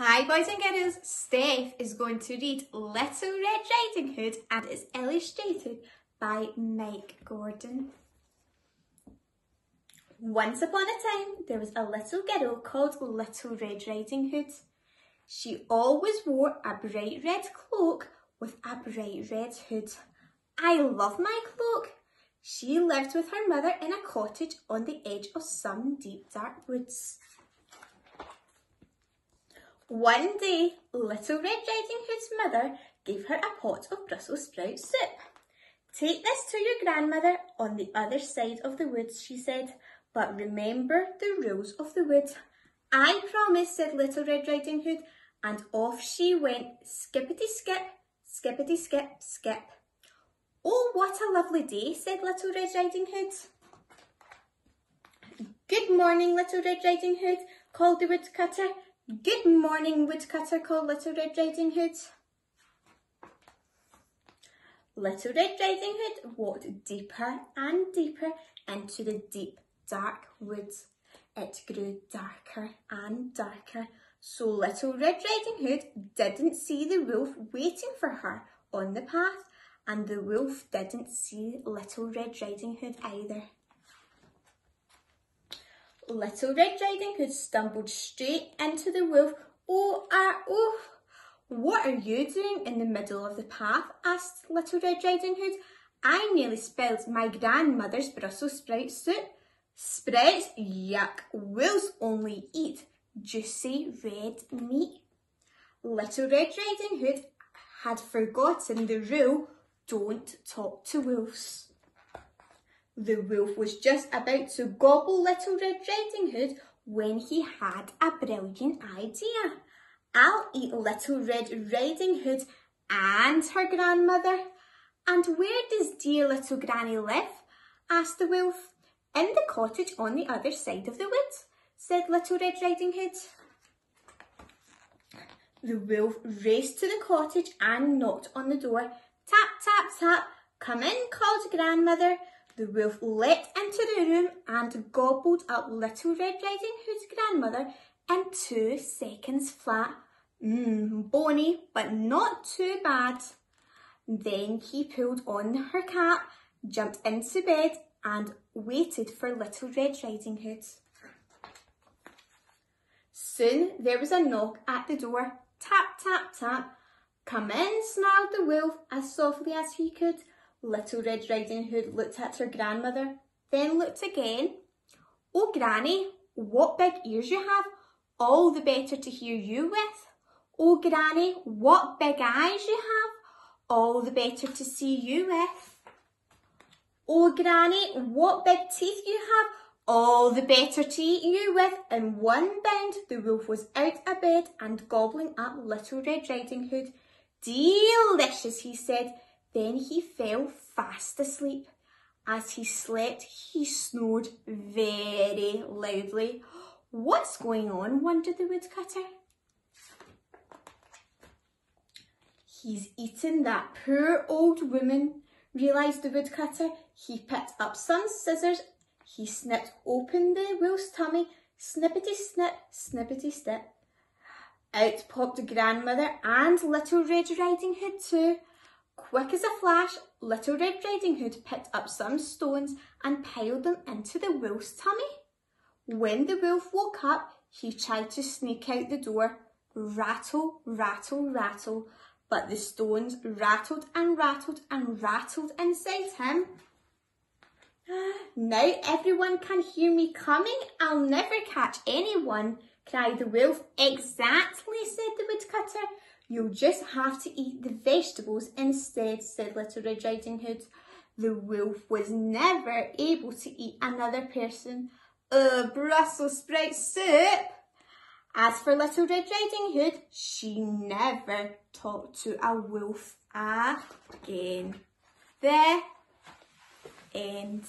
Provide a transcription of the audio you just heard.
Hi boys and girls, Steph is going to read Little Red Riding Hood and it's illustrated by Mike Gordon. Once upon a time there was a little girl called Little Red Riding Hood. She always wore a bright red cloak with a bright red hood. I love my cloak. She lived with her mother in a cottage on the edge of some deep dark woods. One day, Little Red Riding Hood's mother gave her a pot of Brussels sprout soup. Take this to your grandmother on the other side of the woods, she said, but remember the rules of the wood. I promise, said Little Red Riding Hood, and off she went, skippity skip, skippity skip, skip. Oh, what a lovely day, said Little Red Riding Hood. Good morning, Little Red Riding Hood, called the woodcutter. Good morning, woodcutter, called Little Red Riding Hood. Little Red Riding Hood walked deeper and deeper into the deep, dark woods. It grew darker and darker, so Little Red Riding Hood didn't see the wolf waiting for her on the path, and the wolf didn't see Little Red Riding Hood either. Little Red Riding Hood stumbled straight into the wolf. Oh, ah, oh, what are you doing in the middle of the path? asked Little Red Riding Hood. I nearly spilled my grandmother's Brussels sprout soup. Sprouts? Yuck. Wolves only eat juicy red meat. Little Red Riding Hood had forgotten the rule, don't talk to wolves. The wolf was just about to gobble Little Red Riding Hood when he had a brilliant idea. I'll eat Little Red Riding Hood and her grandmother. And where does dear little Granny live? asked the wolf. In the cottage on the other side of the wood, said Little Red Riding Hood. The wolf raced to the cottage and knocked on the door. Tap, tap, tap. Come in, called grandmother. The wolf leapt into the room and gobbled up Little Red Riding Hood's grandmother in two seconds flat. Mmm, bony, but not too bad. Then he pulled on her cap, jumped into bed and waited for Little Red Riding Hood. Soon there was a knock at the door. Tap, tap, tap. Come in, snarled the wolf as softly as he could. Little Red Riding Hood looked at her grandmother, then looked again. Oh, Granny, what big ears you have, all the better to hear you with. Oh, Granny, what big eyes you have, all the better to see you with. Oh, Granny, what big teeth you have, all the better to eat you with. In one bound, the wolf was out of bed and gobbling up Little Red Riding Hood. Delicious, he said. Then he fell fast asleep. As he slept, he snored very loudly. What's going on? wondered the woodcutter. He's eaten that poor old woman, realised the woodcutter. He picked up some scissors. He snipped open the wolf's tummy. Snippety snip, snippety snip. Out popped the grandmother and little Red Riding Hood too. Quick as a flash, Little Red Riding Hood picked up some stones and piled them into the wolf's tummy. When the wolf woke up, he tried to sneak out the door. Rattle, rattle, rattle. But the stones rattled and rattled and rattled inside him. Now everyone can hear me coming. I'll never catch anyone, cried the wolf. Exactly, said the woodcutter. You'll just have to eat the vegetables instead, said Little Red Riding Hood. The wolf was never able to eat another person. Uh, Brussels sprout soup. As for Little Red Riding Hood, she never talked to a wolf again. The end.